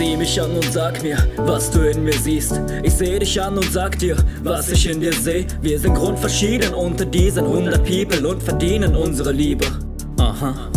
mich an und sag mir, was du in mir siehst. Ich seh dich an und sag dir, was ich in dir seh. Wir sind grundverschieden unter diesen 100 People und verdienen unsere Liebe. Aha.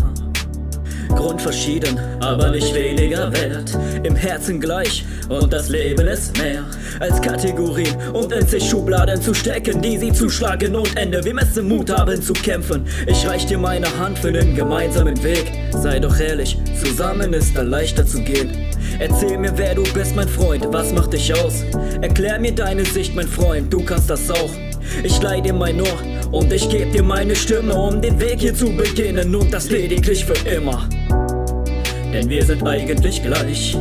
Grundverschieden, aber nicht weniger wert. Im Herzen gleich und das Leben ist mehr als Kategorien und in sich Schubladen zu stecken, die sie zuschlagen und Ende. Wir messen Mut haben zu kämpfen. Ich reich dir meine Hand für den gemeinsamen Weg. Sei doch ehrlich, zusammen ist da leichter zu gehen. Erzähl mir, wer du bist, mein Freund, was macht dich aus? Erklär mir deine Sicht, mein Freund, du kannst das auch. Ich leih dir mein Ohr und ich geb dir meine Stimme, um den Weg hier zu beginnen und das lediglich für immer. Denn wir sind eigentlich gleich.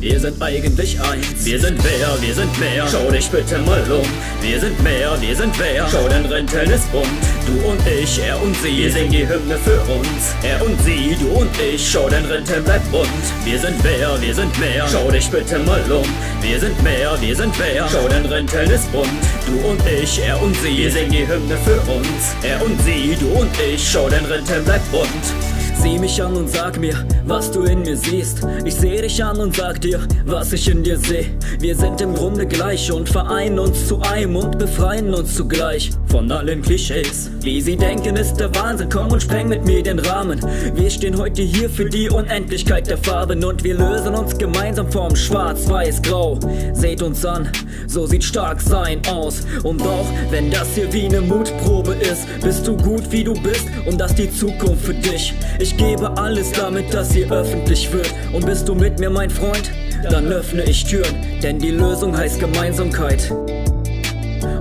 Wir sind eigentlich eins. Wir sind wer, wir sind mehr. Schau dich bitte mal um. Wir sind mehr, wir sind wer. Schau, dein Renten ist bunt. Du und ich, er und sie. Wir singen die Hymne für uns. Er und sie, du und ich. Schau, dein Renten bleibt bunt. Wir sind wer, wir sind mehr. Schau dich bitte mal um. Wir sind mehr, wir sind wer. Schau, dein Renten ist bunt. Du und ich, er und sie. Wir singen die Hymne für uns. Er und sie, du und ich. Schau, dein Renten bleibt bunt. Sieh mich an und sag mir, was du in mir siehst. Ich seh dich an und sag dir, was ich in dir seh. Wir sind im Grunde gleich und vereinen uns zu einem und befreien uns zugleich von allen Klischees. Wie sie denken, ist der Wahnsinn. Komm und spreng mit mir den Rahmen. Wir stehen heute hier für die Unendlichkeit der Farben und wir lösen uns gemeinsam vom Schwarz-Weiß-Grau. Seht uns an, so sieht stark sein aus. Und auch wenn das hier wie eine Mutprobe ist, bist du gut wie du bist und das die Zukunft für dich. Ich gebe alles damit, dass sie öffentlich wird. Und bist du mit mir, mein Freund? Dann öffne ich Türen, denn die Lösung heißt Gemeinsamkeit.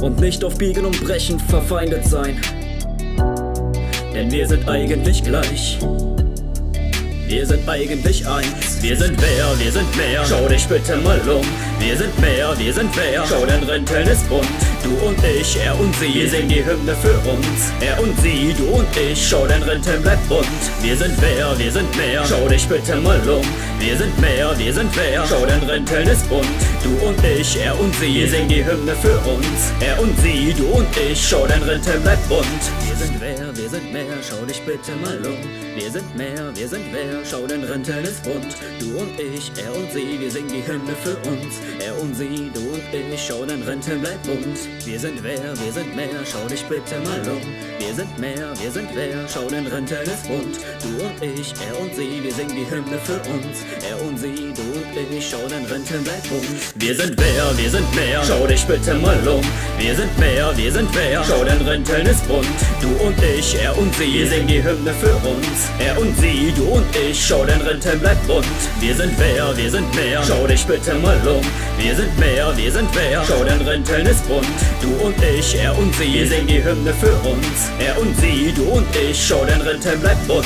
Und nicht auf Biegen und Brechen verfeindet sein. Denn wir sind eigentlich gleich. Wir sind eigentlich eins. Wir sind wer, wir sind mehr. Schau dich bitte mal um. Wir sind mehr, wir sind wer. Schau, dein Renten ist bunt. Du und ich, er und sie. Wir singen die Hymne für uns. Er und sie, du und ich. Schau, dein Renten bleibt bunt. Wir sind wer, wir sind mehr. Schau dich bitte mal um. Wir sind mehr, wir sind wer. Schau, dein Renten ist bunt. Du und ich, er und sie. Wir singen die Hymne für uns. Er und sie, du und ich. Schau, dein Renten bleibt bunt. Wir sind wer, wir sind mehr. Schau dich bitte mal um. Wir sind mehr, wir sind wer. Schau, dein Renten ist bunt. Du und ich, er und sie. Wir singen die Hymne für uns. Er und sie, du und ich. Schau, dein Renten bleibt bunt. Wir sind wer, wir sind mehr. Schau dich bitte mal um. Wir sind mehr, wir sind wer. Schau, dein Renten ist bunt. Du und ich, er und sie. Wir singen die Hymne für uns. Er und sie, du und ich. Schau, dein Renten bleibt bunt. Wir sind wer, wir sind mehr. Schau dich bitte mal um. Wir sind mehr, wir sind wer. Schau, dein Renten ist bunt. Du und ich, er und sie. Wir singen die Hymne für uns. Er und sie, du und ich. Schau, dein Renten bleibt bunt. Wir sind wer, wir sind mehr. Schau dich bitte mal um. Wir sind mehr, wir sind wer. Schau, dein Renten ist bunt. Du und ich, er und sie. Wir singen die Hymne für uns. Er und sie, du und ich. Schau, dein Renten bleibt bunt.